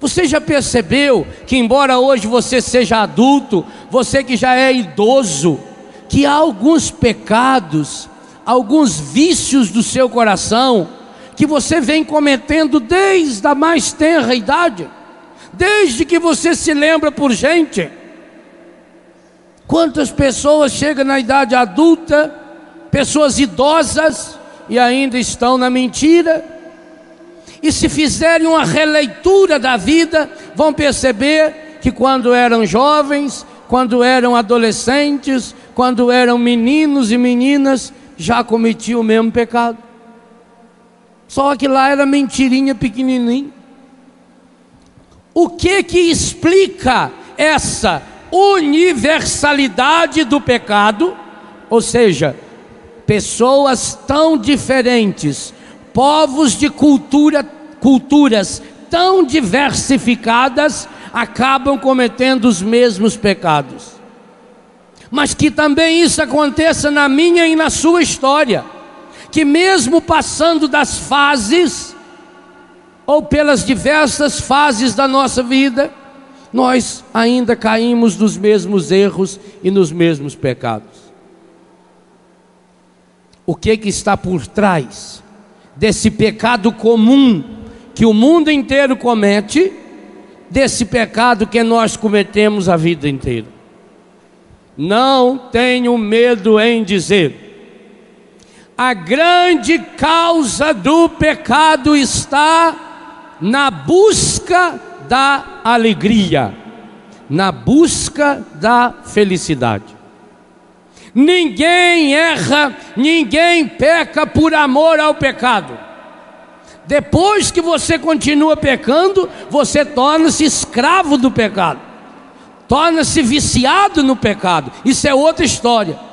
Você já percebeu que, embora hoje você seja adulto, você que já é idoso, que há alguns pecados, alguns vícios do seu coração, que você vem cometendo desde a mais tenra idade, desde que você se lembra por gente. Quantas pessoas chegam na idade adulta, pessoas idosas, e ainda estão na mentira, e se fizerem uma releitura da vida, vão perceber que quando eram jovens, quando eram adolescentes, quando eram meninos e meninas, já cometiam o mesmo pecado. Só que lá era mentirinha pequenininha. O que que explica essa universalidade do pecado? Ou seja, pessoas tão diferentes, povos de cultura, culturas tão diversificadas acabam cometendo os mesmos pecados. Mas que também isso aconteça na minha e na sua história, que mesmo passando das fases ou pelas diversas fases da nossa vida, nós ainda caímos nos mesmos erros e nos mesmos pecados. O que que está por trás? Desse pecado comum que o mundo inteiro comete, desse pecado que nós cometemos a vida inteira. Não tenho medo em dizer, a grande causa do pecado está na busca da alegria, na busca da felicidade. Ninguém erra, ninguém peca por amor ao pecado. Depois que você continua pecando, você torna-se escravo do pecado, torna-se viciado no pecado. Isso é outra história.